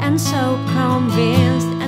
and so convinced